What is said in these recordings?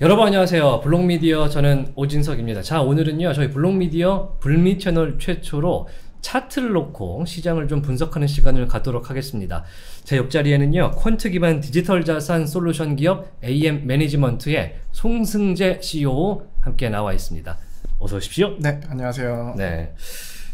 여러분 안녕하세요. 블록미디어 저는 오진석입니다. 자 오늘은요 저희 블록미디어 블미 채널 최초로 차트를 놓고 시장을 좀 분석하는 시간을 갖도록 하겠습니다. 제 옆자리에는요 quant 기반 디지털 자산 솔루션 기업 AM 매니지먼트의 송승재 CEO 함께 나와 있습니다. 어서 오십시오. 네, 안녕하세요. 네.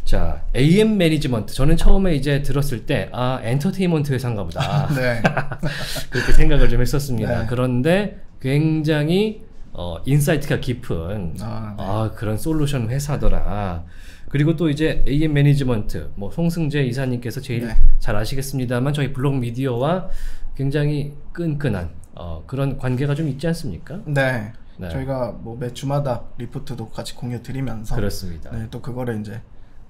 자, AM 매니지먼트. 저는 처음에 이제 들었을 때, 아, 엔터테인먼트 회사인가 보다. 네. 그렇게 생각을 좀 했었습니다. 네. 그런데 굉장히, 어, insight가 깊은, 아, 네. 아, 그런 솔루션 회사더라. 그리고 또 이제 AM 매니지먼트, 뭐, 송승재 이사님께서 제일 네. 잘 아시겠습니다만, 저희 블록 미디어와 굉장히 끈끈한, 어, 그런 관계가 좀 있지 않습니까? 네. 네. 저희가 뭐 매 주마다 리포트도 같이 공유 드리면서 그렇습니다. 네, 또 그거를 이제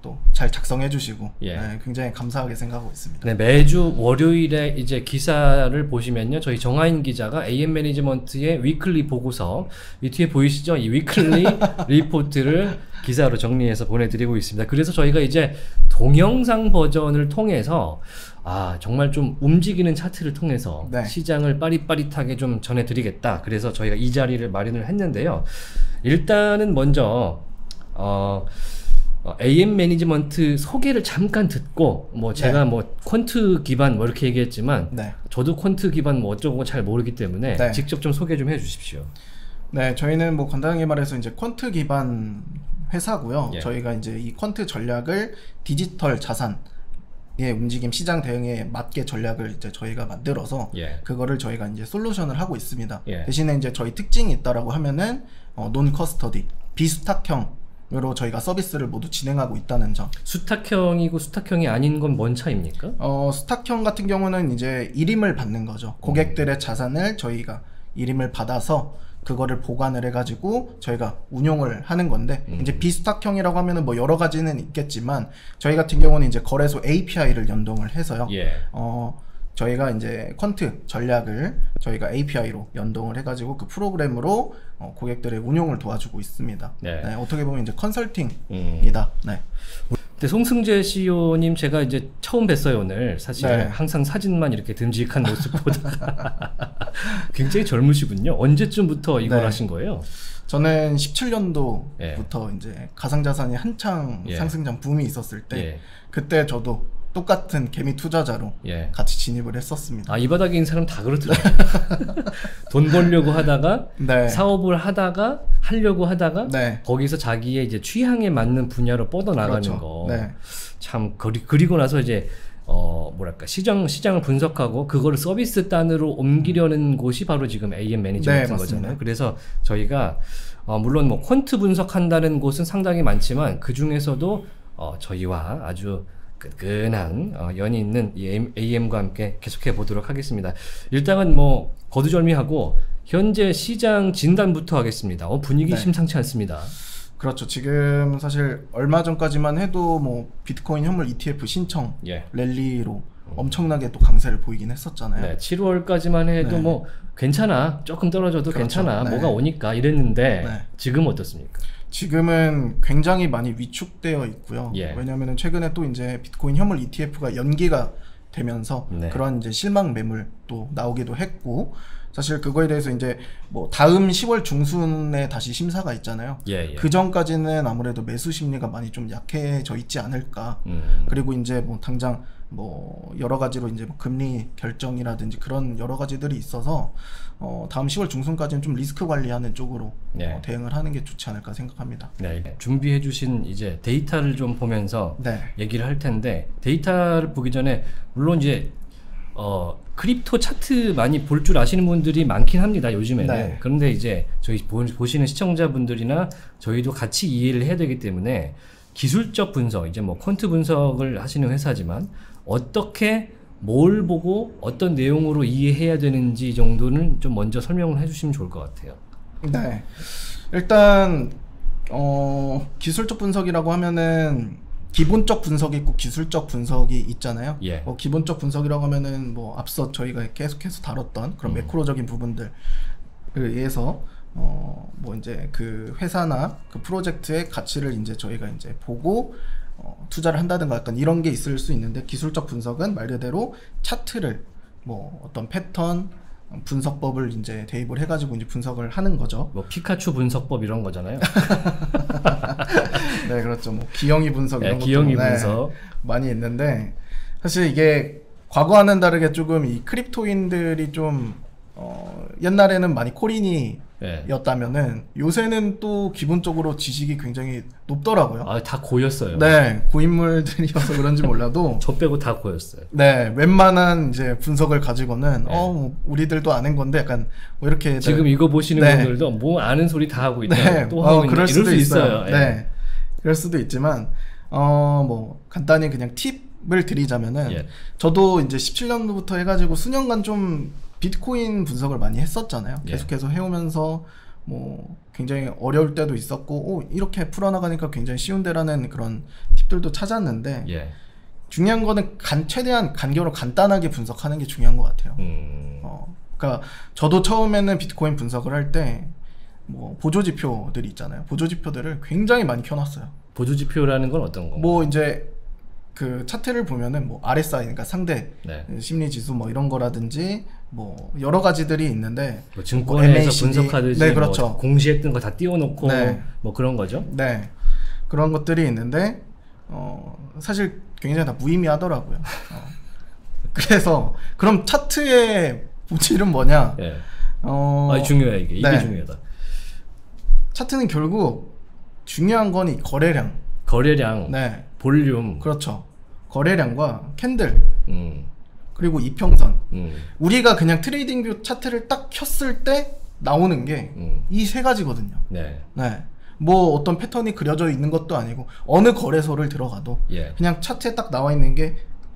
또 잘 작성해 주시고 예. 네, 굉장히 감사하게 생각하고 있습니다. 네, 매주 월요일에 이제 기사를 보시면요. 저희 정하인 기자가 AM 매니지먼트의 weekly 보고서 이 뒤에 보이시죠? 이 weekly 리포트를 기사로 정리해서 보내드리고 있습니다. 그래서 저희가 이제 동영상 버전을 통해서 아 정말 좀 움직이는 차트를 통해서 네. 시장을 빠릿빠릿하게 좀 전해드리겠다. 그래서 저희가 이 자리를 마련을 했는데요. 일단은 먼저 어. 어, AM 매니지먼트 소개를 잠깐 듣고 뭐 제가 뭐 quant 기반 뭐 이렇게 얘기했지만 네. 저도 quant 기반 뭐 어쩌고 잘 모르기 때문에 네. 직접 좀 소개 좀 해주십시오. 네, 저희는 뭐 간단하게 말해서 이제 quant 기반 회사고요. 예. 저희가 이제 이 quant 전략을 디지털 자산의 움직임 시장 대응에 맞게 전략을 이제 저희가 만들어서 예. 그거를 저희가 이제 솔루션을 하고 있습니다. 예. 대신에 이제 저희 특징이 있다라고 하면은 어, 논 커스터디 비수탁형 으로 저희가 서비스를 모두 진행하고 있다는 점. 수탁형이고 수탁형이 아닌 건 뭔 차입니까? 어, 스탁형 같은 경우는 이제 일임을 받는 거죠. 고객들의 자산을 저희가 일임을 받아서 그거를 보관을 해가지고 저희가 운용을 하는 건데 음. 이제 비스탁형이라고 하면은 뭐 여러 가지는 있겠지만 저희 같은 경우는 이제 거래소 API를 연동을 해서요. 예. 어 저희가 이제 퀀트 전략을 저희가 API로 연동을 해가지고 그 프로그램으로 어, 고객들의 운용을 도와주고 있습니다. 네. 네, 어떻게 보면 이제 컨설팅이다. 음. 네. 근데 송승재 CEO님 제가 이제 처음 뵀어요 오늘 사실 네. 항상 사진만 이렇게 듬직한 모습 보다가 굉장히 젊으시군요. 언제쯤부터 이걸 네. 하신 거예요? 저는 17년도부터 이제 가상자산이 한창 예. 상승장 붐이 있었을 때 예. 그때 저도 똑같은 개미 투자자로 예. 같이 진입을 했었습니다. 아, 이 바닥에 있는 사람 다 그렇더라고요. 돈 벌려고 하다가 네. 사업을 하다가 하려고 하다가 네. 거기서 자기의 이제 취향에 맞는 분야로 뻗어 나가는 그렇죠. 거. 네. 참 그리, 그리고 나서 이제 어 뭐랄까 시장 시장을 분석하고 그거를 서비스 단으로 옮기려는 곳이 바로 지금 AM 네, 매니지먼트인 맞습니다. 거잖아요. 그래서 저희가 어 물론 뭐 퀀트 분석한다는 곳은 상당히 많지만 그 중에서도 어 저희와 아주 끈끈한 어, 연이 있는 이 AM, AM과 함께 계속해 보도록 하겠습니다. 일단은 뭐 거두절미하고 현재 시장 진단부터 하겠습니다. 어, 분위기 네. 심상치 않습니다. 그렇죠. 지금 사실 얼마 전까지만 해도 뭐 비트코인 현물 ETF 신청 예. 랠리로 엄청나게 또 강세를 보이긴 했었잖아요. 네, 7월까지만 해도 네. 뭐 괜찮아, 조금 떨어져도 그렇죠. 괜찮아, 네. 뭐가 오니까 이랬는데 네. 지금 어떻습니까? 지금은 굉장히 많이 위축되어 있고요. 예. 왜냐하면 최근에 또 이제 비트코인 현물 ETF가 연기가 되면서 네. 그런 이제 실망 매물 또 나오기도 했고 사실 그거에 대해서 이제 뭐 다음 10월 중순에 다시 심사가 있잖아요. 예, 예. 그 전까지는 아무래도 매수 심리가 많이 좀 약해져 있지 않을까. 음, 그리고 이제 뭐 당장 뭐 여러 가지로 이제 뭐 금리 결정이라든지 그런 여러 가지들이 있어서 어 다음 10월 중순까지는 좀 리스크 관리하는 쪽으로 네. 어, 대응을 하는 게 좋지 않을까 생각합니다. 네, 준비해 주신 이제 데이터를 좀 보면서 네. 얘기를 할 텐데 데이터를 보기 전에 물론 이제 어 crypto 차트 많이 볼 줄 아시는 분들이 많긴 합니다 요즘에는 네. 그런데 이제 저희 보, 보시는 시청자분들이나 저희도 같이 이해를 해야 되기 때문에 기술적 분석 이제 뭐 quant 분석을 하시는 회사지만 어떻게 뭘 보고 어떤 내용으로 이해해야 되는지 정도는 좀 먼저 설명을 해주시면 좋을 것 같아요. 네. 일단 어 기술적 분석이라고 하면은 기본적 분석이 있고 기술적 분석이 있잖아요. 예. 어, 기본적 분석이라고 하면은 뭐 앞서 저희가 계속해서 다뤘던 그런 매크로적인 부분들에 의해서 어 뭐 이제 그 회사나 그 프로젝트의 가치를 이제 저희가 이제 보고 어, 투자를 한다든가 약간 이런 게 있을 수 있는데 기술적 분석은 말 그대로 차트를 뭐 어떤 패턴 분석법을 이제 대입을 해가지고 이제 분석을 하는 거죠. 뭐 피카츄 분석법 이런 거잖아요. 네, 그렇죠. 뭐 기형이 분석 이런 네, 것도 기형이 네, 분석. 많이 있는데 사실 이게 과거와는 다르게 조금 이 크립토인들이 좀 어, 옛날에는 많이 코린이 예. 였다면은 요새는 또 기본적으로 지식이 굉장히 높더라고요. 아, 다 고였어요. 네, 고인물들이어서 그런지 몰라도 저 빼고 다 고였어요. 네, 웬만한 이제 분석을 가지고는 네. 어, 뭐 우리들도 아는 건데 약간 뭐 이렇게 지금 이거 보시는 네. 분들도 뭐 아는 소리 다 하고 있다. 네, 또 어, 하고 있는 그럴 수도 수 있어요. 있어요. 예. 네, 그럴 수도 있지만 어, 뭐 간단히 그냥 팁을 드리자면은 예. 저도 이제 17년도부터 해 가지고 수년간 좀 비트코인 분석을 많이 했었잖아요. 예. 계속해서 해오면서 뭐 굉장히 어려울 때도 있었고 오, 이렇게 풀어나가니까 굉장히 쉬운데라는 그런 팁들도 찾았는데 예. 중요한 거는 간 최대한 간결로 간단하게 분석하는 게 중요한 것 같아요. 음. 어, 그러니까 저도 처음에는 비트코인 분석을 할 때 뭐 보조 지표들이 있잖아요. 보조 지표들을 굉장히 많이 켜놨어요. 보조 지표라는 건 어떤 건가요? 뭐 이제 그 차트를 보면은 뭐 RSI 그러니까 상대 네. 심리 지수 뭐 이런 거라든지 뭐 여러 가지들이 있는데 뭐 증권에서 MACD. 분석하듯이 네, 그렇죠. 뭐 공시했던 거 다 띄워놓고 네. 뭐 그런 거죠. 네 그런 것들이 있는데 어 사실 굉장히 다 무의미하더라고요. 어. 그래서 그럼 차트의 본질은 뭐냐? 예. 어 아, 중요해 이게. 이게 네. 중요하다. 차트는 결국 중요한 건 이 거래량. 거래량, 네, 볼륨. 그렇죠. 거래량과 candle 음. 그리고 이평선. 음. 우리가 그냥 트레이딩뷰 차트를 딱 켰을 때 나오는 게 이 세 음. 가지거든요. 네. 네. 뭐 어떤 패턴이 그려져 있는 것도 아니고 어느 거래소를 들어가도 예. 그냥 차트에 딱 나와 있는 게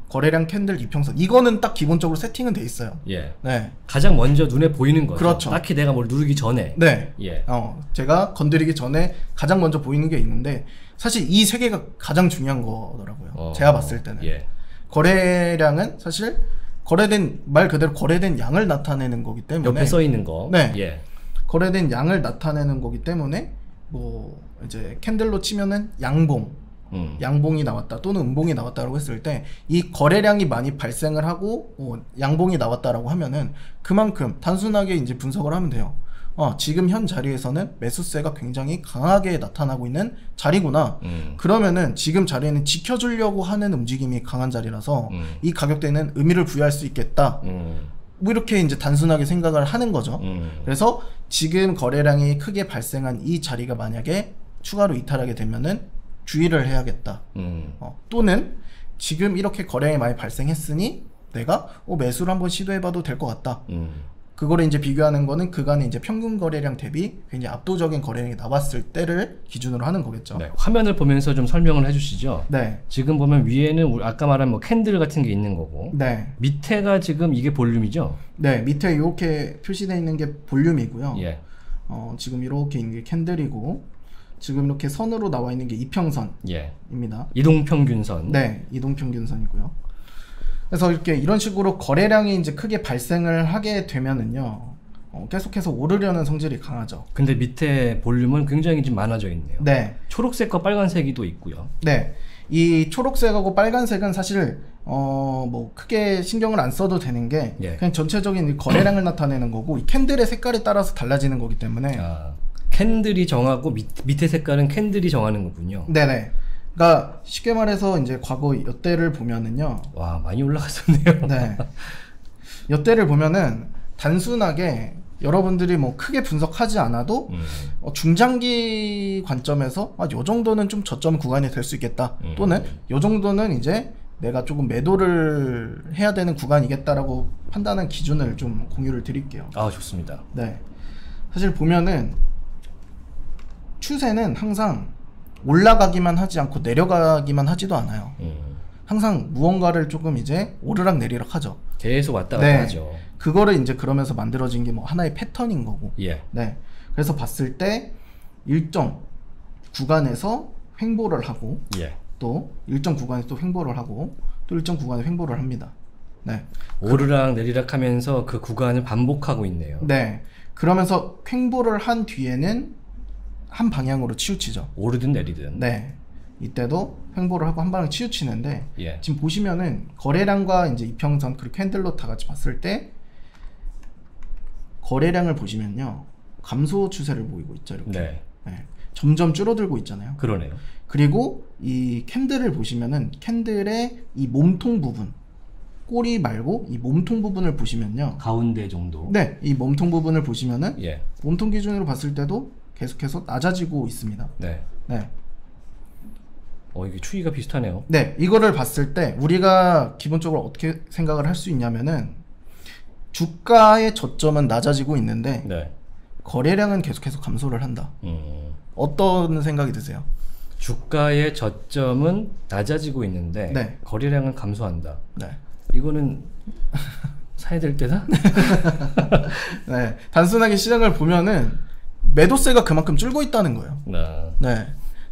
거래량 candle 이평선 이거는 딱 기본적으로 세팅은 돼 있어요. 예. 네. 가장 먼저 눈에 보이는 거죠. 그렇죠. 딱히 내가 뭘 누르기 전에. 네. 예. 어, 제가 건드리기 전에 가장 먼저 보이는 게 있는데 사실 이 세 개가 가장 중요한 거더라고요. 어, 제가 봤을 때는. 예. 거래량은 사실 거래된 말 그대로 거래된 양을 나타내는 거기 때문에 옆에 써 있는 거. 네. 예. 거래된 양을 나타내는 거기 때문에 뭐 이제 캔들로 치면은 양봉 음. 양봉이 나왔다 또는 음봉이 나왔다라고 했을 때 이 거래량이 많이 발생을 하고 어, 양봉이 나왔다라고 하면은 그만큼 단순하게 이제 분석을 하면 돼요. 어, 지금 현 자리에서는 매수세가 굉장히 강하게 나타나고 있는 자리구나. 음. 그러면은 지금 자리에는 지켜주려고 하는 움직임이 강한 자리라서 음. 이 가격대는 의미를 부여할 수 있겠다. 음. 뭐 이렇게 이제 단순하게 생각을 하는 거죠. 음. 그래서 지금 거래량이 크게 발생한 이 자리가 만약에 추가로 이탈하게 되면은 주의를 해야겠다. 음. 어, 또는 지금 이렇게 거래량이 많이 발생했으니 내가 어, 매수를 한번 시도해봐도 될 것 같다. 음. 그거를 이제 비교하는 거는 그간의 이제 평균 거래량 대비 굉장히 압도적인 거래량이 나왔을 때를 기준으로 하는 거겠죠. 네. 화면을 보면서 좀 설명을 해주시죠. 네. 지금 보면 위에는 아까 말한 뭐 candle 같은 게 있는 거고 네. 밑에가 지금 이게 볼륨이죠. 네, 밑에 이렇게 표시되어 있는 게 볼륨이고요. 예. 어, 지금 이렇게 있는 게 candle이고 지금 이렇게 선으로 나와 있는 게 이평선입니다. 예. 이동 평균선. 네, 이동평균선이고요. 그래서 이렇게 이런 식으로 거래량이 이제 크게 발생을 하게 되면은요, 어, 계속해서 오르려는 성질이 강하죠. 근데 밑에 볼륨은 굉장히 좀 많아져 있네요. 네, 초록색과 빨간색이 또 있고요. 네. 이 초록색하고 빨간색은 사실 어 뭐 크게 신경을 안 써도 되는 게 예. 그냥 전체적인 이 거래량을 나타내는 거고 이 캔들의 색깔에 따라서 달라지는 거기 때문에 아, 캔들이 정하고 밑, 밑에 색깔은 캔들이 정하는 거군요. 네네. 그러니까 쉽게 말해서 이제 과거 여태를 보면은요, 와 많이 올라갔었네요. 네. 여태를 보면은 단순하게 여러분들이 뭐 크게 분석하지 않아도 음. 어, 중장기 관점에서 아, 요 정도는 좀 저점 구간이 될 수 있겠다. 음. 또는 요 정도는 이제 내가 조금 매도를 해야 되는 구간이겠다라고 판단한 기준을 좀 공유를 드릴게요. 아 좋습니다. 네. 사실 보면은 추세는 항상 올라가기만 하지 않고 내려가기만 하지도 않아요. 음. 항상 무언가를 조금 이제 오르락 내리락 하죠. 계속 왔다 갔다 네. 하죠. 그거를 이제 그러면서 만들어진 게 뭐 하나의 패턴인 거고. 예. 네. 그래서 봤을 때 일정 구간에서 횡보를 하고 예. 또 일정 구간에서 또 횡보를 하고 또 일정 구간에 횡보를 합니다. 네. 오르락 내리락 하면서 그 구간을 반복하고 있네요. 네. 그러면서 횡보를 한 뒤에는 한 방향으로 치우치죠. 오르든 내리든. 네. 이때도 횡보를 하고 한 방향 치우치는데 예. 지금 보시면은 거래량과 이제 이평선 그리고 캔들로 다 같이 봤을 때 거래량을 보시면요. 감소 추세를 보이고 있죠. 이렇게. 네. 네. 점점 줄어들고 있잖아요. 그러네요. 그리고 이 캔들을 보시면은 캔들의 이 몸통 부분 꼬리 말고 이 몸통 부분을 보시면요. 가운데 정도. 네, 이 몸통 부분을 보시면은 예. 몸통 기준으로 봤을 때도 계속해서 낮아지고 있습니다. 네. 네. 어 이게 추이가 비슷하네요. 네, 이거를 봤을 때 우리가 기본적으로 어떻게 생각을 할 수 있냐면은 주가의 저점은 낮아지고 있는데 네. 거래량은 계속해서 감소를 한다. 음. 어떤 생각이 드세요? 주가의 저점은 낮아지고 있는데 네. 거래량은 감소한다. 네. 이거는 사야 될 때다? 네. 단순하게 시장을 보면은 매도세가 그만큼 줄고 있다는 거예요. 네. 네.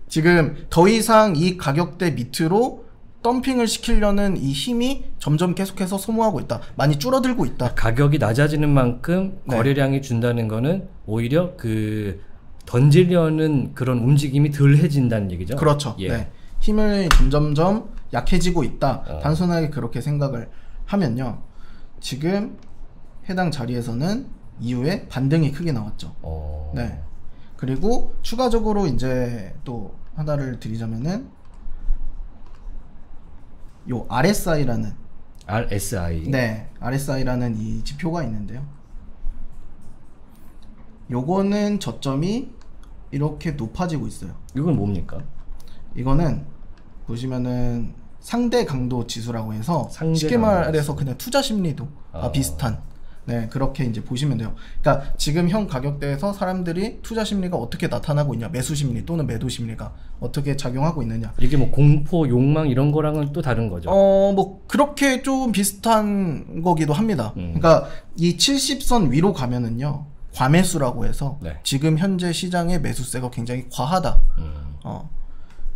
지금 더 이상 이 가격대 밑으로 덤핑을 시키려는 이 힘이 점점 계속해서 소모하고 있다. 많이 줄어들고 있다. 가격이 낮아지는 만큼 네. 거래량이 준다는 거는 오히려 그 던지려는 그런 움직임이 덜 해진다는 얘기죠. 그렇죠. 예. 네. 힘을 점점점 약해지고 있다. 어. 단순하게 그렇게 생각을 하면요. 지금 해당 자리에서는 이후에 반등이 크게 나왔죠. 어. 네. 그리고 추가적으로 이제 또 하나를 드리자면은 요 RSI라는 RSI. 네, RSI라는 이 지표가 있는데요. 요거는 저점이 이렇게 높아지고 있어요. 이건 뭡니까? 이거는 보시면은 상대 강도 지수라고 해서 상대 쉽게 강도 말해서 그냥 투자 심리도 아, 아. 비슷한 네 그렇게 이제 보시면 돼요. 그러니까 지금 현 가격대에서 사람들이 투자 심리가 어떻게 나타나고 있냐, 매수 심리 또는 매도 심리가 어떻게 작용하고 있느냐. 이게 뭐 공포, 욕망 이런 거랑은 또 다른 거죠. 어, 뭐, 그렇게 좀 비슷한 거기도 합니다. 음. 그러니까 이 70선 위로 가면은요, 과매수라고 해서 네. 지금 현재 시장의 매수세가 굉장히 과하다. 음. 어.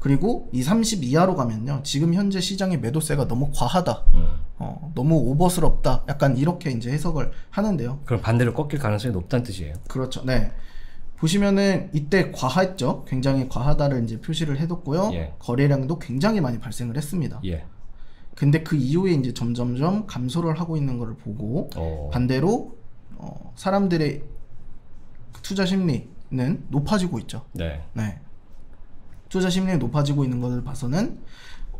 그리고 이 30 이하로 가면요, 지금 현재 시장의 매도세가 너무 과하다. 음. 어, 너무 오버스럽다. 약간 이렇게 이제 해석을 하는데요. 그럼 반대로 꺾일 가능성이 높다는 뜻이에요. 그렇죠. 네. 보시면은 이때 과했죠. 굉장히 과하다를 이제 표시를 해뒀고요. 예. 거래량도 굉장히 많이 발생을 했습니다. 예. 근데 그 이후에 이제 점점점 감소를 하고 있는 것을 보고 어. 반대로 어, 사람들의 투자 심리는 높아지고 있죠. 네. 네. 투자 심리가 높아지고 있는 것을 봐서는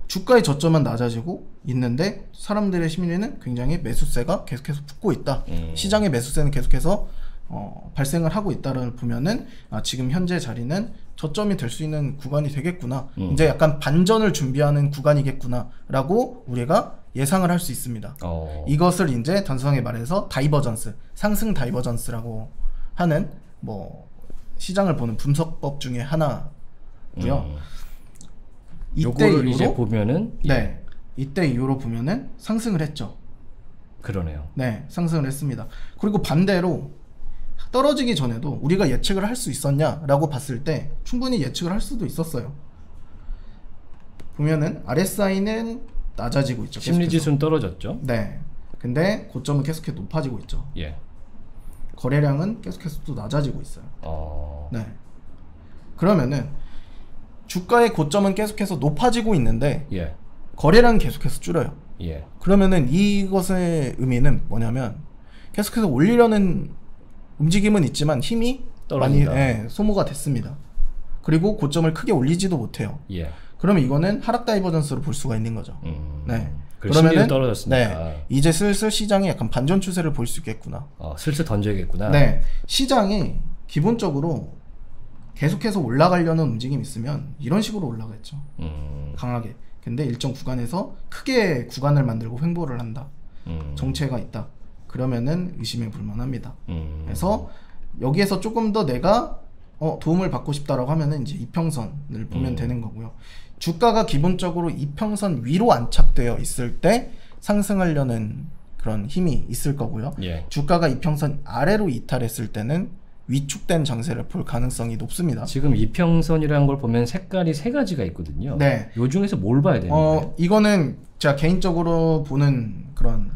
주가의 저점은 낮아지고 있는데 사람들의 심리는 굉장히 매수세가 계속해서 붙고 있다. 음. 시장의 매수세는 계속해서 어, 발생을 하고 있다를 보면은 아, 지금 현재 자리는 저점이 될 수 있는 구간이 되겠구나. 음. 이제 약간 반전을 준비하는 구간이겠구나라고 우리가 예상을 할 수 있습니다. 어. 이것을 이제 단순하게 말해서 divergence, 상승 divergence라고 하는 뭐 시장을 보는 분석법 중에 하나 고요. 음. 이때 요거를 이제 이후로 보면은 예, 네 이때 이후로 보면은 상승을 했죠. 그러네요. 네 상승을 했습니다. 그리고 반대로 떨어지기 전에도 우리가 예측을 할 수 있었냐라고 봤을 때 충분히 예측을 할 수도 있었어요. 보면은 RSI는 낮아지고 있죠. 심리 계속해서. 지수는 떨어졌죠. 네. 근데 고점은 계속해서 높아지고 있죠. 예. 거래량은 계속해서 또 낮아지고 있어요. 어. 네. 그러면은 주가의 고점은 계속해서 높아지고 있는데 예. 거래량은 계속해서 줄어요. 예. 그러면은 이것의 의미는 뭐냐면 계속해서 올리려는 움직임은 있지만 힘이 많이 떨어진다. 예, 소모가 됐습니다. 그리고 고점을 크게 올리지도 못해요. 예. 그러면 이거는 하락 다이버전스로 볼 수가 있는 거죠. 음. 네. 그 떨어졌으니까. 네. 이제 슬슬 시장에 약간 반전 추세를 볼 수 있겠구나. 어, 슬슬 던져야겠구나. 네. 시장이 기본적으로 계속해서 올라가려는 움직임이 있으면 이런 식으로 올라가겠죠. 음. 강하게. 근데 일정 구간에서 크게 구간을 만들고 횡보를 한다. 음. 정체가 있다. 그러면은 의심에 불만합니다. 음. 그래서 여기에서 조금 더 내가 어, 도움을 받고 싶다라고 하면은 이제 이평선을 보면 음. 되는 거고요. 주가가 기본적으로 이평선 위로 안착되어 있을 때 상승하려는 그런 힘이 있을 거고요. 예. 주가가 이평선 아래로 이탈했을 때는 위축된 장세를 볼 가능성이 높습니다. 지금 이평선이라는 걸 보면 색깔이 세 가지가 있거든요. 네. 요 중에서 뭘 봐야 되는? 어, 이거는 제가 개인적으로 보는 그런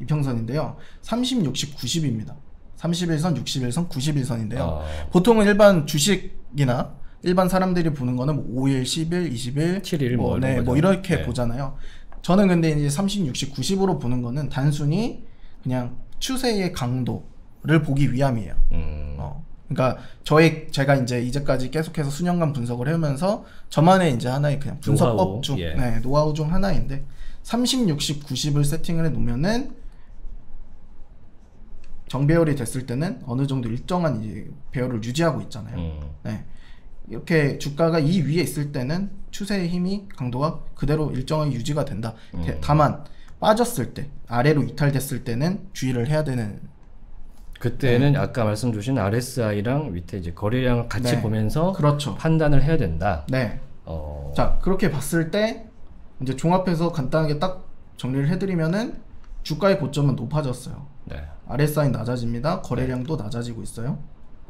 이평선인데요. 30, 60, 90입니다. 31선, 61선, 91선인데요. 어. 보통은 일반 주식이나 일반 사람들이 보는 거는 뭐 5일, 10일, 20일, 7일 뭐 이런 네. 뭐 이렇게 네. 보잖아요. 저는 근데 이제 30, 60, 90으로 보는 거는 단순히 그냥 추세의 강도 거 를 보기 위함이에요. 음. 어. 그러니까 저희 제가 이제 이제까지 계속해서 수년간 분석을 해오면서 저만의 이제 하나의 그냥 분석법 노하우, 중 예. 네, 노하우 중 하나인데 30, 60, 90을 세팅을 해 놓으면은 정배열이 됐을 때는 어느 정도 일정한 이제 배열을 유지하고 있잖아요. 음. 네. 이렇게 주가가 이 위에 있을 때는 추세의 힘이 강도가 그대로 일정하게 유지가 된다. 음. 대- 다만 빠졌을 때 아래로 이탈됐을 때는 주의를 해야 되는 그때는 아까 말씀 주신 RSI랑 밑에 이제 거래량을 같이 네. 보면서 그렇죠. 판단을 해야 된다. 네. 어. 자 그렇게 봤을 때 이제 종합해서 간단하게 딱 정리를 해드리면은 주가의 고점은 높아졌어요. 네. RSI 낮아집니다. 거래량도 낮아지고 있어요.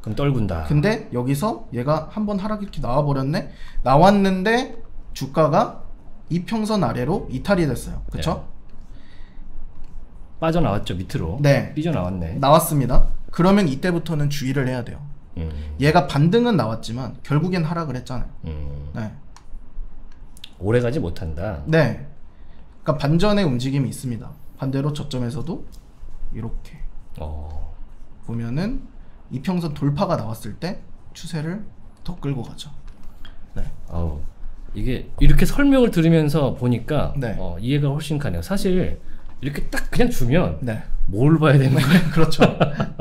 그럼 떨군다. 근데 여기서 얘가 한번 하락 이렇게 나와버렸네. 나왔는데 주가가 이평선 아래로 이탈이 됐어요. 그쵸? 빠져나왔죠 밑으로. 네. 삐져나왔네. 나왔습니다. 그러면 이때부터는 주의를 해야 돼요. 음. 얘가 반등은 나왔지만 결국엔 하락을 했잖아요. 음. 네. 오래 가지 못한다. 네. 그러니까 반전의 움직임이 있습니다. 반대로 저점에서도 이렇게 어. 보면은 이평선 돌파가 나왔을 때 추세를 더 끌고 가죠. 네. 아우. 이게 이렇게 설명을 들으면서 보니까 네. 어, 이해가 훨씬 가네요. 사실 이렇게 딱 그냥 주면 네. 뭘 봐야 되는 거야? 그렇죠.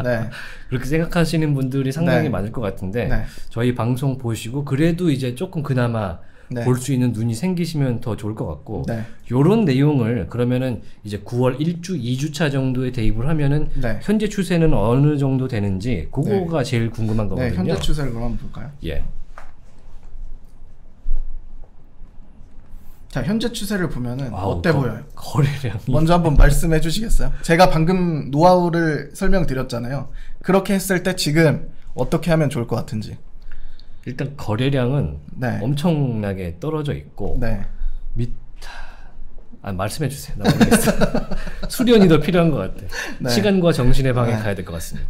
네. 그렇게 생각하시는 분들이 상당히 네. 많을 것 같은데 네. 저희 방송 보시고 그래도 이제 조금 그나마 네. 볼수 있는 눈이 생기시면 더 좋을 것 같고 네. 요런 내용을 그러면은 이제 9월 1주, 2주차 정도에 대입을 하면은 네. 현재 추세는 어느 정도 되는지 그거가 제일 궁금한 거거든요. 네, 현재 추세를 그럼 한번 볼까요? 예. 자, 현재 추세를 보면은 아우, 어때 거- 보여요? 거래량이 먼저 한번 말씀해 주시겠어요? 제가 방금 노하우를 설명드렸잖아요. 그렇게 했을 때 지금 어떻게 하면 좋을 것 같은지. 일단 거래량은 네. 엄청나게 떨어져 있고 네. 밑 아, 말씀해 주세요. 나 모르겠어. 수련이 더 필요한 것 같아. 네. 시간과 정신의 방에 네. 가야 될 것 같습니다.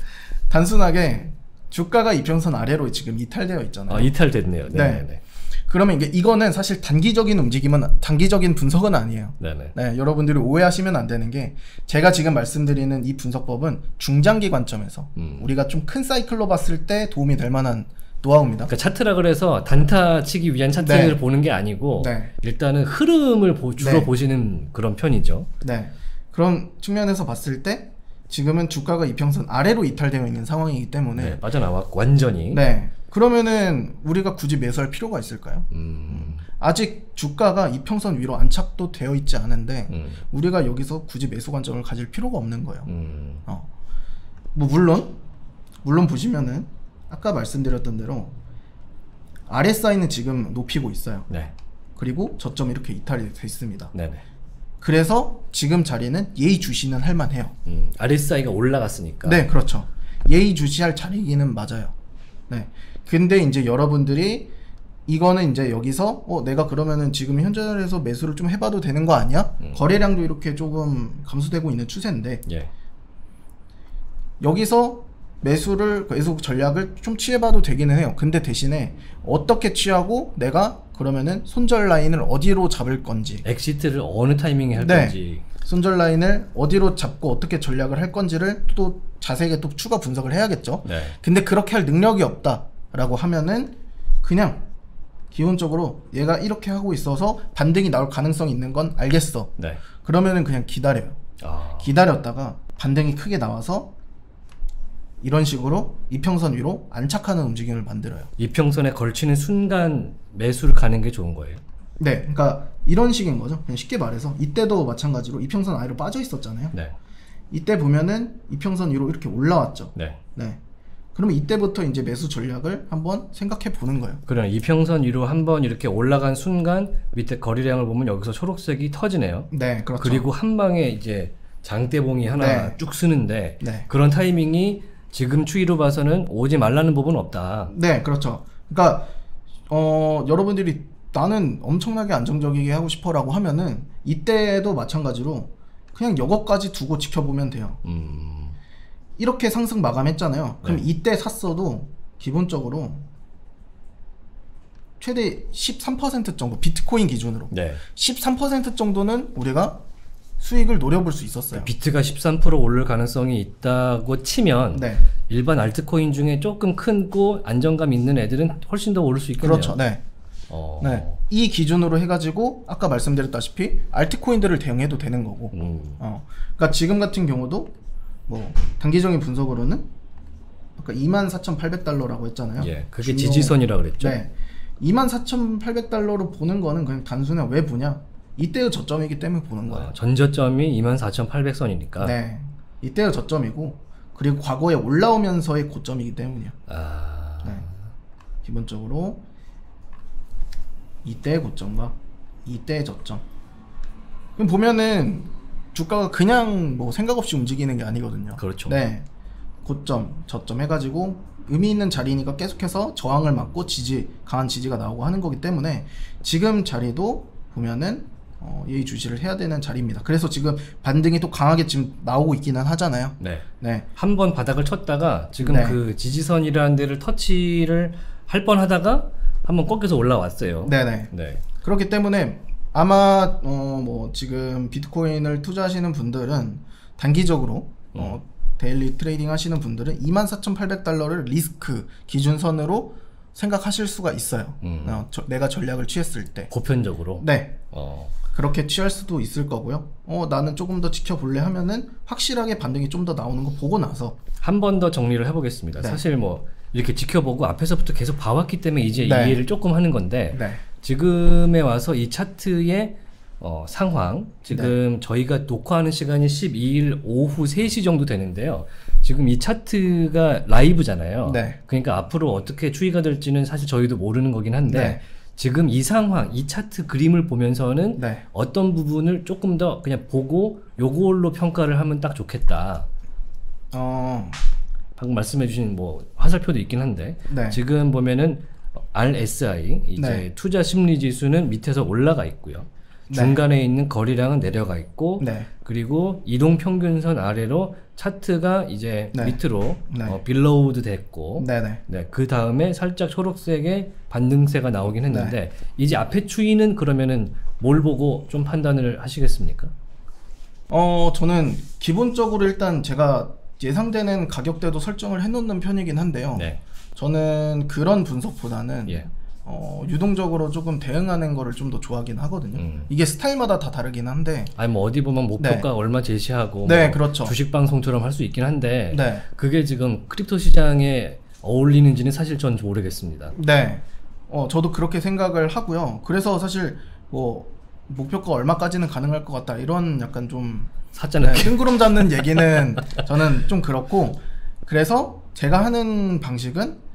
단순하게 주가가 이평선 아래로 지금 이탈되어 있잖아요. 아, 이탈됐네요. 네. 네, 네, 그러면 이게 이거는 사실 단기적인 움직임은 단기적인 분석은 아니에요. 네, 네. 네, 여러분들이 오해하시면 안 되는 게 제가 지금 말씀드리는 이 분석법은 중장기 관점에서 음. 우리가 좀 큰 사이클로 봤을 때 도움이 될 만한 노하우입니다. 그러니까 차트라 그래서 단타 치기 위한 차트를 네. 보는 게 아니고 네. 일단은 흐름을 보- 주로 네. 보시는 그런 편이죠. 네. 그런 측면에서 봤을 때 지금은 주가가 이평선 아래로 이탈되어 있는 상황이기 때문에 네, 빠져나왔고 완전히. 네. 그러면은 우리가 굳이 매수할 필요가 있을까요? 음, 아직 주가가 이평선 위로 안착도 되어 있지 않은데 음, 우리가 여기서 굳이 매수 관점을 가질 필요가 없는 거예요. 음, 어. 뭐 물론 물론 보시면은 아까 말씀드렸던 대로 RSI는 지금 높이고 있어요. 네, 그리고 저점 이렇게 이탈이 돼 있습니다. 네, 네. 그래서 지금 자리는 예의 주시는 할만해요. 음, RSI가 올라갔으니까. 네, 그렇죠. 예의 주시할 자리기는 맞아요. 네. 근데 이제 여러분들이 이거는 이제 여기서 어 내가 그러면은 지금 현재에서 매수를 좀 해봐도 되는 거 아니야? 음. 거래량도 이렇게 조금 감소되고 있는 추세인데 예. 여기서 매수를 계속 전략을 좀 취해봐도 되기는 해요. 근데 대신에 어떻게 취하고 내가 그러면은 손절 라인을 어디로 잡을 건지 exit를 어느 타이밍에 할 네. 건지. 손절 라인을 어디로 잡고 어떻게 전략을 할 건지를 또 자세하게 또 추가 분석을 해야겠죠. 네. 근데 그렇게 할 능력이 없다 라고 하면은 그냥 기본적으로 얘가 이렇게 하고 있어서 반등이 나올 가능성이 있는 건 알겠어. 네. 그러면은 그냥 기다려요. 아, 기다렸다가 반등이 크게 나와서 이런 식으로 이평선 위로 안착하는 움직임을 만들어요. 이평선에 걸치는 순간 매수를 가는 게 좋은 거예요. 네, 그러니까 이런 식인 거죠. 그냥 쉽게 말해서 이때도 마찬가지로 이평선 아래로 빠져 있었잖아요. 네. 이때 보면은 이평선 위로 이렇게 올라왔죠. 네. 네. 그러면 이때부터 이제 매수 전략을 한번 생각해 보는 거예요. 그러나 이평선 위로 한번 이렇게 올라간 순간 밑에 거래량을 보면 여기서 초록색이 터지네요. 네, 그렇죠. 그리고 한 방에 이제 장대봉이 하나 네. 쭉 쓰는데 네. 그런 타이밍이 지금 추이로 봐서는 오지 말라는 법은 없다. 네, 그렇죠. 그러니까 어 여러분들이 나는 엄청나게 안정적이게 하고 싶어라고 하면은 이때도 마찬가지로 그냥 여거까지 두고 지켜보면 돼요. 음, 이렇게 상승 마감했잖아요. 그럼 네. 이때 샀어도 기본적으로 최대 13% 정도 비트코인 기준으로 네. 13% 정도는 우리가 수익을 노려볼 수 있었어요. 비트가 13% 오를 가능성이 있다고 치면 네. 일반 알트코인 중에 조금 큰고 안정감 있는 애들은 훨씬 더 오를 수 있겠네요. 그렇죠. 네. 어. 네. 이 기준으로 해가지고 아까 말씀드렸다시피 알트코인들을 대응해도 되는 거고. 음. 어. 그러니까 지금 같은 경우도 뭐 단기적인 분석으로는 아까 24,800달러라고 했잖아요. 예, 그게 중요- 지지선이라 그랬죠. 네. 24,800달러로 보는 거는 그냥 단순히 왜 보냐? 이때의 저점이기 때문에 보는 거예요. 어, 전저점이 24,800선이니까. 네. 이때의 저점이고 그리고 과거에 올라오면서의 고점이기 때문이에요. 아. 네. 기본적으로 이때의 고점과 이때의 저점. 그럼 보면은 주가가 그냥 뭐 생각 없이 움직이는 게 아니거든요. 그렇죠. 네. 고점, 저점 해가지고 의미 있는 자리니까 계속해서 저항을 맞고 지지, 강한 지지가 나오고 하는 거기 때문에 지금 자리도 보면은 어, 예의 주시를 해야 되는 자리입니다. 그래서 지금 반등이 또 강하게 지금 나오고 있기는 하잖아요. 네. 네. 한 번 바닥을 쳤다가 지금 네. 그 지지선이라는 데를 터치를 할 뻔 하다가 한번 꺾여서 올라왔어요. 네네. 네. 그렇기 때문에 아마 어 뭐 지금 비트코인을 투자하시는 분들은 단기적으로 어 daily trading 하시는 분들은 24,800달러를 리스크 기준선으로 생각하실 수가 있어요. 음. 어, 저- 내가 전략을 취했을 때. 보편적으로. 네. 어. 그렇게 취할 수도 있을 거고요. 어, 나는 조금 더 지켜볼래 하면은 확실하게 반등이 좀 더 나오는 거 보고 나서 한 번 더 정리를 해보겠습니다. 네. 사실 뭐 이렇게 지켜보고 앞에서부터 계속 봐왔기 때문에 이제 네. 이해를 조금 하는 건데 네. 지금에 와서 이 차트의 어, 상황 지금 네. 저희가 녹화하는 시간이 12일 오후 3시 정도 되는데요. 지금 이 차트가 라이브잖아요. 네. 그러니까 앞으로 어떻게 추이가 될지는 사실 저희도 모르는 거긴 한데 네. 지금 이 상황, 이 차트 그림을 보면서는 네. 어떤 부분을 조금 더 그냥 보고 요걸로 평가를 하면 딱 좋겠다. 어, 방금 말씀해주신 뭐 화살표도 있긴 한데 네. 지금 보면은 RSI 이제 네. 투자 심리 지수는 밑에서 올라가 있고요. 네. 중간에 있는 거래량은 내려가 있고 네. 그리고 이동 평균선 아래로 차트가 이제 네. 밑으로 네. 어, belowed 됐고 네네. 네, 그 다음에 살짝 초록색의 반등세가 나오긴 했는데 네. 이제 앞에 추이는 그러면은 뭘 보고 좀 판단을 하시겠습니까? 어, 저는 기본적으로 일단 제가 예상되는 가격대도 설정을 해놓는 편이긴 한데요. 네. 저는 그런 분석보다는 예. 어, 유동적으로 조금 대응하는 거를 좀 더 좋아하긴 하거든요. 음. 이게 스타일마다 다 다르긴 한데, 아니 뭐 어디 보면 목표가 네. 얼마 제시하고 네, 뭐 그렇죠. 주식 방송처럼 할 수 있긴 한데 네, 그게 지금 crypto 시장에 어울리는지는 사실 전 모르겠습니다. 네, 어, 저도 그렇게 생각을 하고요. 그래서 사실 뭐 목표가 얼마까지는 가능할 것 같다 이런 약간 좀 사자 네. 뜬구름 잡는 얘기는 저는 좀 그렇고 그래서 제가 하는 방식은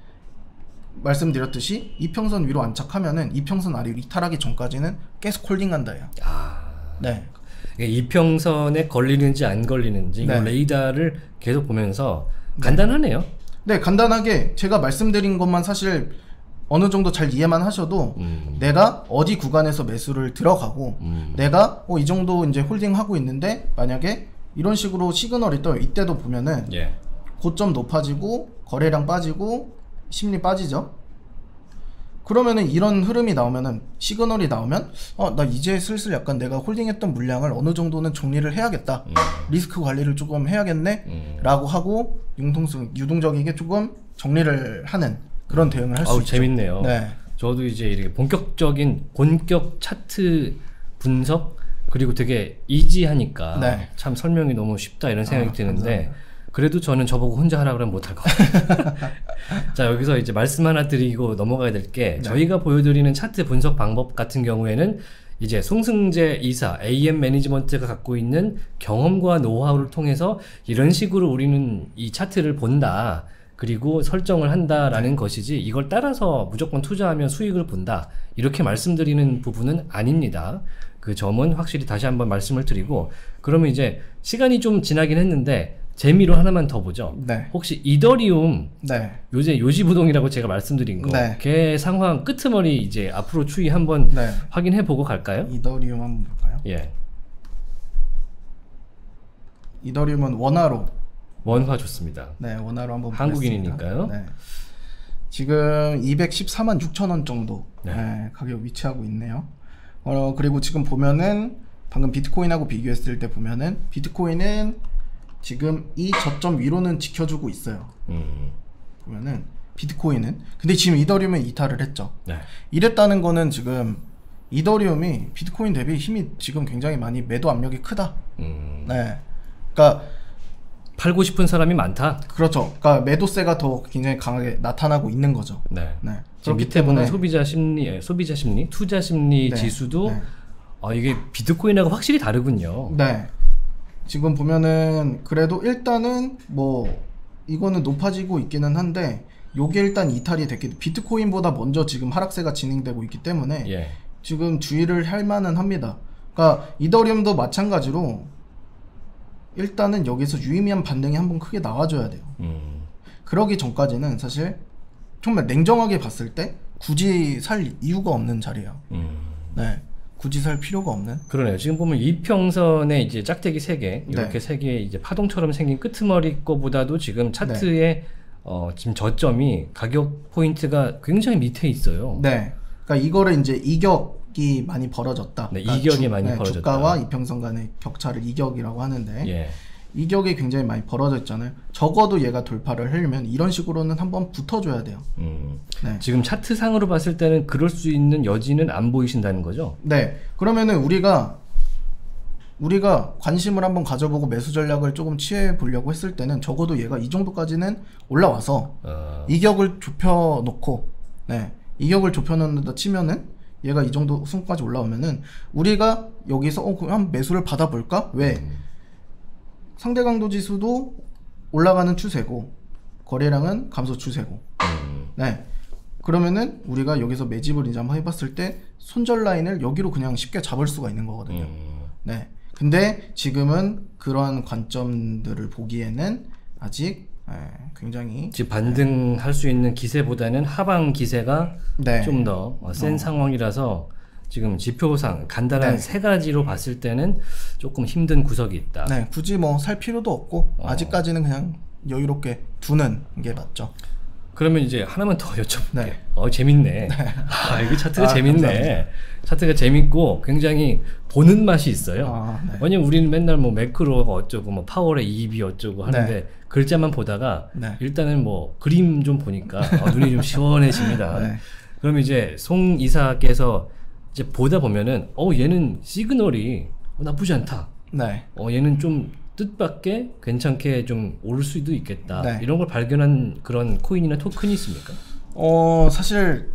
말씀드렸듯이 이평선 위로 안착하면은 이평선 아래로 이탈하기 전까지는 계속 홀딩한다예요. 아, 네, 이게 이평선에 걸리는지 안 걸리는지 네. 이 레이더를 계속 보면서 간단하네요. 네 간단하게 제가 말씀드린 것만 사실 어느 정도 잘 이해만 하셔도 음. 내가 어디 구간에서 매수를 들어가고 음. 내가 어, 이 정도 이제 holding하고 있는데 만약에 이런 식으로 시그널이 떠요. 이때도 보면은 예. 고점 높아지고 거래량 빠지고 심리 빠지죠. 그러면은 이런 흐름이 나오면은 시그널이 나오면 어 나 이제 슬슬 약간 내가 holding했던 물량을 어느 정도는 정리를 해야겠다. 음. 리스크 관리를 조금 해야겠네. 음. 라고 하고 융통성 유동적이게 조금 정리를 하는 그런 대응을 할수 아우 있죠. 재밌네요. 네. 저도 이제 이렇게 본격적인 본격 차트 분석 그리고 되게 이지하니까 네. 참 설명이 너무 쉽다 이런 생각이 아, 드는데 감사합니다. 그래도 저는 저보고 혼자 하라 그러면 못할 것 같아요. 자 여기서 이제 말씀 하나 드리고 넘어가야 될게 네. 저희가 보여드리는 차트 분석 방법 같은 경우에는 이제 송승재 이사 AM 매니지먼트가 갖고 있는 경험과 노하우를 통해서 이런 식으로 우리는 이 차트를 본다. 그리고 설정을 한다라는 것이지 이걸 따라서 무조건 투자하면 수익을 본다. 이렇게 말씀드리는 부분은 아닙니다. 그 점은 확실히 다시 한번 말씀을 드리고 그러면 이제 시간이 좀 지나긴 했는데 재미로 하나만 더 보죠. 네. 혹시 이더리움 네. 요새 요지부동이라고 제가 말씀드린 거, 네. 걔 상황 끄트머리 이제 앞으로 추이 한번 네. 확인해 보고 갈까요? 이더리움 한번 볼까요? 예, 이더리움은 원화로 원화 좋습니다. 네, 원화로 한번 한국인이니까요. 네. 지금 214만 6천 원 정도 네. 네, 가격 위치하고 있네요. 어, 그리고 지금 보면은 방금 비트코인하고 비교했을 때 보면은 비트코인은 지금 이 저점 위로는 지켜주고 있어요. 음. 보면은 비트코인은 근데 지금 이더리움은 이탈을 했죠. 네. 이랬다는 거는 지금 이더리움이 비트코인 대비 힘이 지금 굉장히 많이 매도 압력이 크다. 음. 네. 그러니까 팔고 싶은 사람이 많다. 그렇죠. 그러니까 매도세가 더 굉장히 강하게 나타나고 있는 거죠. 네. 네. 지금 밑에 보면 소비자 심리, 예, 소비자 심리, 투자 심리 네. 지수도 네. 아 이게 비트코인하고 확실히 다르군요. 네. 지금 보면은 그래도 일단은 뭐 이거는 높아지고 있기는 한데 요게 일단 이탈이 됐기 비트코인보다 먼저 지금 하락세가 진행되고 있기 때문에 예. 지금 주의를 할 만은 합니다. 그러니까 이더리움도 마찬가지로 일단은 여기서 유의미한 반등이 한번 크게 나와줘야 돼요. 음. 그러기 전까지는 사실 정말 냉정하게 봤을 때 굳이 살 이유가 없는 자리예요. 음. 네. 굳이 살 필요가 없는. 그러네요. 지금 보면 이평선에 이제 짝대기 세 개, 이렇게 네. 세개 이제 파동처럼 생긴 끄트머리 거보다도 지금 차트의 네. 어, 지금 저점이 가격 포인트가 굉장히 밑에 있어요. 네. 그러니까 이거를 이제 이격이 많이 벌어졌다. 네, 그러니까 이격이 많이 벌어졌다. 주가와 이평선 간의 격차를 이격이라고 하는데 예. 이 격이 굉장히 많이 벌어졌잖아요. 적어도 얘가 돌파를 하려면 이런 식으로는 한번 붙어줘야 돼요. 음. 네. 지금 차트상으로 봤을 때는 그럴 수 있는 여지는 안 보이신다는 거죠? 네. 그러면은 우리가 우리가 관심을 한번 가져보고 매수 전략을 조금 취해 보려고 했을 때는 적어도 얘가 이 정도까지는 올라와서 어, 이격을 좁혀 놓고 네. 이격을 좁혀 놓는다 치면은 얘가 이 정도 수준까지 올라오면은 우리가 여기서 어 그럼 한 매수를 받아 볼까? 왜? 음. 상대 강도 지수도 올라가는 추세고 거래량은 감소 추세고. 음. 네. 그러면은 우리가 여기서 매집을 이제 한번 해봤을 때 손절 라인을 여기로 그냥 쉽게 잡을 수가 있는 거거든요. 음. 네. 근데 지금은 그러한 관점들을 보기에는 아직 예, 굉장히 지금 반등할 수 있는 기세보다는 하방 기세가 네. 좀더 센 상황이라서 지금 지표상 간단한 네. 세 가지로 봤을 때는 조금 힘든 구석이 있다. 네, 굳이 뭐 살 필요도 없고 어. 아직까지는 그냥 여유롭게 두는 게 맞죠. 그러면 이제 하나만 더 여쭤볼게. 네. 어 재밌네. 아 이거 차트가 아, 재밌네. 감사합니다. 차트가 재밌고 굉장히 보는 맛이 있어요. 아, 네. 왜냐면 우리는 맨날 뭐 매크로가 어쩌고 뭐 파월의 이입이 어쩌고 하는데 글자만 보다가 네. 일단은 뭐 그림 좀 보니까 어, 눈이 좀 시원해집니다. 네. 그럼 이제 송 이사께서 이제 보다 보면은 어 얘는 시그널이 어, 나쁘지 않다. 네. 어 얘는 좀 뜻밖의 괜찮게 좀 오를 수도 있겠다. 네. 이런 걸 발견한 그런 코인이나 토큰이 있습니까? 어, 사실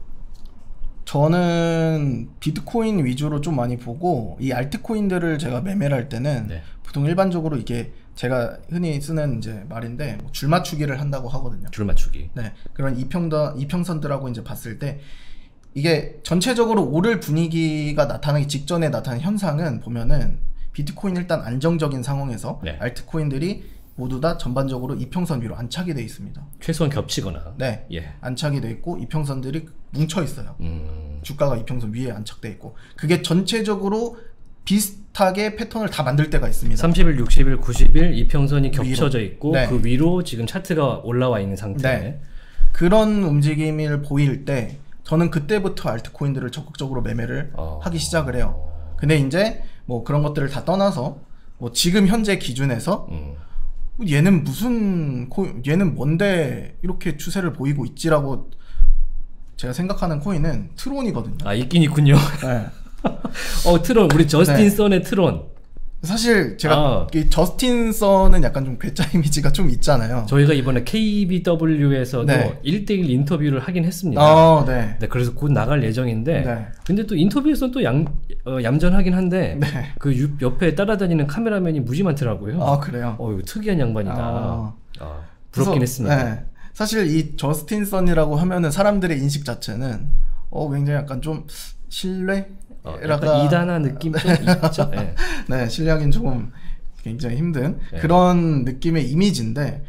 저는 비트코인 위주로 좀 많이 보고 이 알트코인들을 제가 매매를 할 때는 네. 보통 일반적으로 이게 제가 흔히 쓰는 이제 말인데 뭐 줄 맞추기를 한다고 하거든요. 줄 맞추기. 네. 그런 이평선 이평선들하고 이제 봤을 때 이게 전체적으로 오를 분위기가 나타나기 직전에 나타나는 현상은 보면은 비트코인 일단 안정적인 상황에서 네. 알트코인들이 모두 다 전반적으로 이평선 위로 안착이 돼 있습니다. 최소한 겹치거나. 네. 예. 안착이 돼 있고 이평선들이 뭉쳐 있어요. 음. 주가가 이평선 위에 안착돼 있고 그게 전체적으로 비슷하게 패턴을 다 만들 때가 있습니다. 30일, 60일, 90일 이평선이 위로. 겹쳐져 있고 네. 그 위로 지금 차트가 올라와 있는 상태. 네. 그런 움직임을 보일 때 저는 그때부터 알트코인들을 적극적으로 매매를 어. 하기 시작을 해요. 근데 이제 뭐 그런 것들을 다 떠나서 뭐 지금 현재 기준에서 음. 얘는 무슨 코 얘는 뭔데 이렇게 추세를 보이고 있지라고 제가 생각하는 코인은 트론이거든요. 아 있긴 있군요. 네. 어 트론 우리 저스틴 네. 선의 트론. 사실 제가 아. 이 저스틴 선은 약간 좀 괴짜 이미지가 좀 있잖아요. 저희가 이번에 KBW에서도 네. 1대1 인터뷰를 하긴 했습니다. 어, 네. 네, 그래서 곧 나갈 예정인데. 네. 근데 또 인터뷰에서는 또 양, 어, 얌전하긴 한데 네. 그 유- 옆에 따라다니는 카메라맨이 무지 많더라고요. 아 그래요. 어, 이거 특이한 양반이다. 아. 아, 부럽긴 그래서, 했습니다. 네. 사실 이 저스틴 선이라고 하면은 사람들의 인식 자체는 어 굉장히 약간 좀 신뢰? 어, 약간 이단한 느낌 좀 있죠. 예. 네, 신뢰하기는 조금 굉장히 힘든 네. 그런 느낌의 이미지인데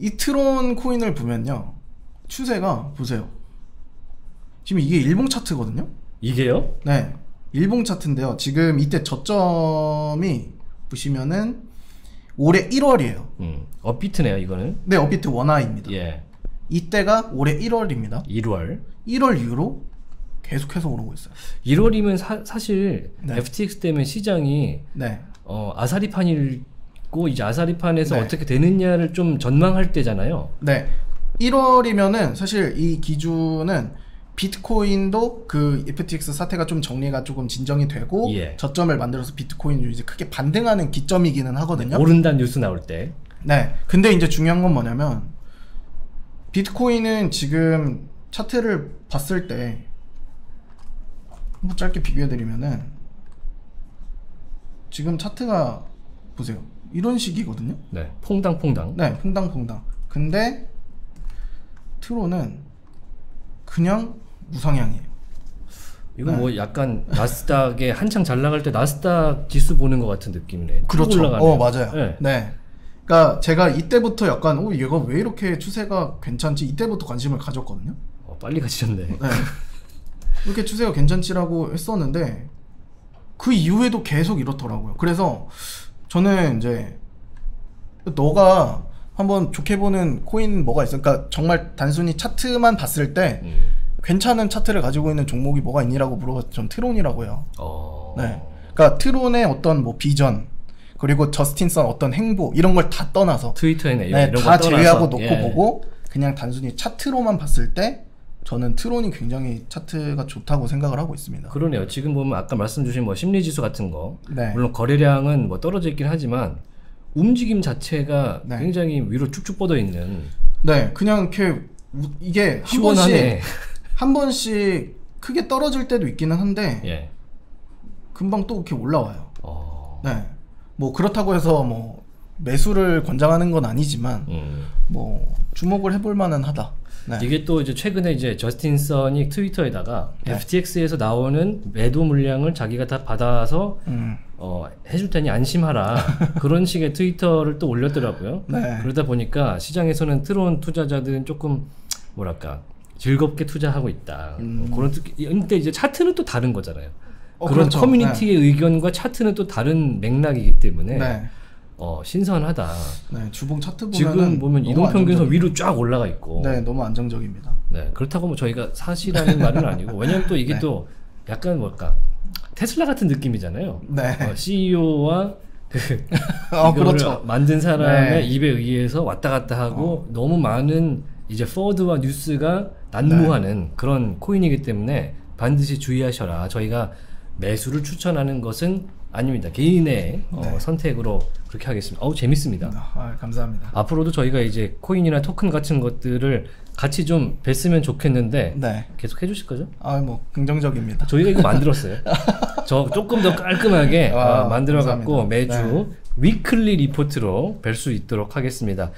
이 트론 코인을 보면요 추세가 보세요. 지금 이게 일봉 차트거든요. 이게요? 네, 일봉 차트인데요. 지금 이때 저점이 보시면은 올해 1월이에요. 음, 업비트네요, 이거는. 네, 업비트 원화입니다. 예. 이때가 올해 1월입니다. 1월. 1월 이후로 계속해서 오르고 있어요. 1월이면 사, 사실 네. FTX 때문에 시장이 네. 어, 아사리판이고 이제 아사리판에서 네. 어떻게 되느냐를 좀 전망할 때잖아요. 네. 1월이면은 사실 이 기준은 비트코인도 그 FTX 사태가 좀 정리가 조금 진정이 되고 예. 저점을 만들어서 비트코인이 이제 크게 반등하는 기점이기는 하거든요. 오른다는 뉴스 나올 때. 네. 근데 이제 중요한 건 뭐냐면 비트코인은 지금 차트를 봤을 때 한번 짧게 비교해 드리면은 지금 차트가 보세요. 이런 식이거든요. 네. 퐁당퐁당. 네, 퐁당퐁당. 근데 트로는 그냥 무상향이에요. 이거 네. 뭐 약간 나스닥에 한창 잘 나갈 때 나스닥 지수 보는 것 같은 느낌이네. 쭉 그렇죠. 올라가네. 어, 맞아요. 네. 네. 그러니까 제가 이때부터 약간 어 얘가 왜 이렇게 추세가 괜찮지? 이때부터 관심을 가졌거든요. 어, 빨리 가지셨네. 네. 이렇게 추세가 괜찮지라고 했었는데 그 이후에도 계속 이렇더라고요. 그래서 저는 이제 너가 한번 좋게 보는 코인 뭐가 있어? 그러니까 정말 단순히 차트만 봤을 때 음. 괜찮은 차트를 가지고 있는 종목이 뭐가 있니라고 물어봤죠. 전 트론이라고요. 어. 네. 그러니까 트론의 어떤 뭐 비전 그리고 저스틴선 어떤 행보 이런 걸 다 떠나서 트위터에 네, 네, 이런 다 제외하고 놓고 예. 보고 그냥 단순히 차트로만 봤을 때 저는 트론이 굉장히 차트가 좋다고 생각을 하고 있습니다. 그러네요. 지금 보면 아까 말씀 주신 뭐 심리 지수 같은 거 네. 물론 거래량은 뭐 떨어져 있긴 하지만 움직임 자체가 네. 굉장히 위로 쭉쭉 뻗어 있는 네, 그냥 이렇게 우- 이게 한 시원하네. 번씩 한 번씩 크게 떨어질 때도 있기는 한데 예. 금방 또 이렇게 올라와요. 어. 네. 뭐 그렇다고 해서 뭐 매수를 권장하는 건 아니지만 음. 뭐 주목을 해볼 만은 하다. 네. 이게 또 이제 최근에 이제 저스틴 선이 트위터에다가 네. FTX에서 나오는 매도 물량을 자기가 다 받아서 음. 어, 해줄 테니 안심하라 그런 식의 트위터를 또 올렸더라고요. 네. 그러다 보니까 시장에서는 트론 투자자들은 조금 뭐랄까 즐겁게 투자하고 있다. 음. 그런 뜻. 근데 이제 차트는 또 다른 거잖아요. 어, 그런 그렇죠. 커뮤니티의 의견과 차트는 또 다른 맥락이기 때문에 네. 어, 신선하다. 네, 주봉 차트 보면 지금 보면 이동평균선 위로 쫙 올라가 있고. 네, 너무 안정적입니다. 네, 그렇다고 뭐 저희가 사실하는 말은 아니고 왜냐면 또 이게 네. 또 약간 뭘까 테슬라 같은 느낌이잖아요. 네. 어, CEO와 그 어, 그렇죠. 만든 사람의 네. 입에 의해서 왔다 갔다 하고 너무 많은 이제 포드와 뉴스가 난무하는 네. 그런 코인이기 때문에 반드시 주의하셔라. 저희가 매수를 추천하는 것은 아닙니다. 개인의 어, 네. 선택으로 그렇게 하겠습니다. 어우 재밌습니다. 아, 감사합니다. 앞으로도 저희가 이제 코인이나 토큰 같은 것들을 같이 좀 뵀으면 좋겠는데 네. 계속 해주실 거죠? 아, 뭐 긍정적입니다. 저희가 이거 만들었어요. 저 조금 더 깔끔하게 와, 어, 만들어갖고. 매주 네. weekly report로 뵐 수 있도록 하겠습니다.